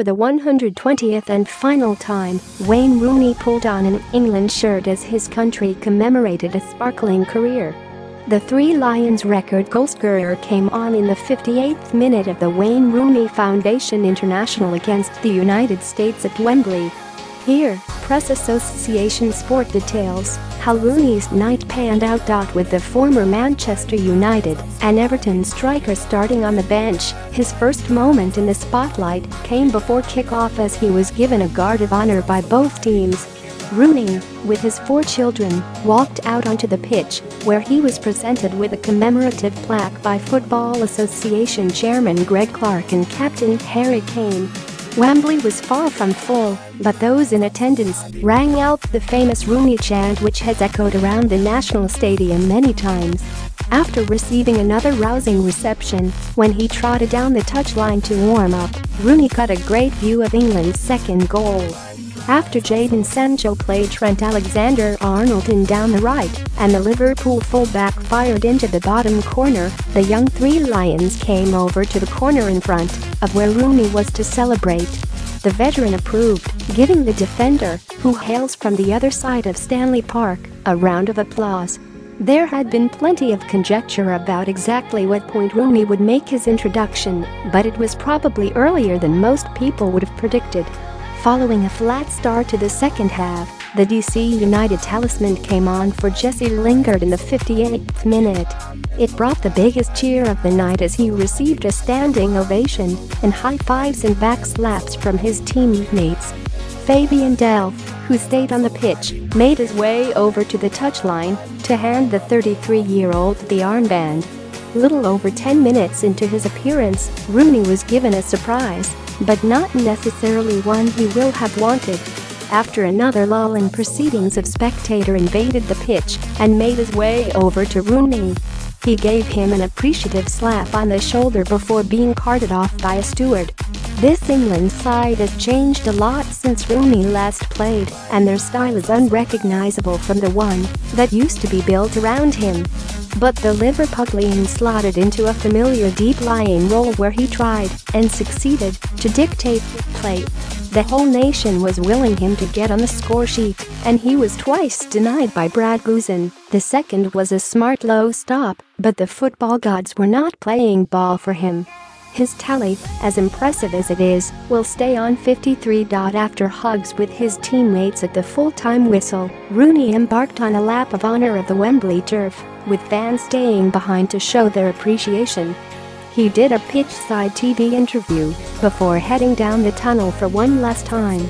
For the 120th and final time, Wayne Rooney pulled on an England shirt as his country commemorated a sparkling career. The Three Lions record goalscorer came on in the 58th minute of the Wayne Rooney Foundation International against the United States at Wembley. Here, Press Association Sport details how Rooney's night panned out. With the former Manchester United and Everton striker starting on the bench, his first moment in the spotlight came before kick-off as he was given a guard of honor by both teams. Rooney, with his four children, walked out onto the pitch, where he was presented with a commemorative plaque by Football Association Chairman Greg Clarke and Captain Harry Kane. Wembley was far from full, but those in attendance rang out the famous Rooney chant which has echoed around the National Stadium many times. After receiving another rousing reception, when he trotted down the touchline to warm up, Rooney got a great view of England's second goal. After Jadon Sancho played Trent Alexander-Arnold in down the right, and the Liverpool fullback fired into the bottom corner, the young Three Lions came over to the corner in front of where Rooney was to celebrate. The veteran approved, giving the defender, who hails from the other side of Stanley Park, a round of applause. There had been plenty of conjecture about exactly what point Rooney would make his introduction, but it was probably earlier than most people would have predicted. Following a flat start to the second half, the DC United talisman came on for Jesse Lingard in the 58th minute. It brought the biggest cheer of the night as he received a standing ovation and high fives and back slaps from his teammates. Fabian Delph, who stayed on the pitch, made his way over to the touchline to hand the 33-year-old the armband. Little over 10 minutes into his appearance, Rooney was given a surprise but not necessarily one he will have wanted. After another lull in proceedings of spectator invaded the pitch and made his way over to Rooney. He gave him an appreciative slap on the shoulder before being carted off by a steward. This England side has changed a lot since Rooney last played, and their style is unrecognizable from the one that used to be built around him. But the Liverpudlian slotted into a familiar deep-lying role where he tried, and succeeded, to dictate play. The whole nation was willing him to get on the score sheet, and he was twice denied by Brad Guzan. The second was a smart low stop, but the football gods were not playing ball for him. His tally, as impressive as it is, will stay on 53. After hugs with his teammates at the full-time whistle, Rooney embarked on a lap of honor of the Wembley turf, with fans staying behind to show their appreciation. He did a pitch-side TV interview before heading down the tunnel for one last time.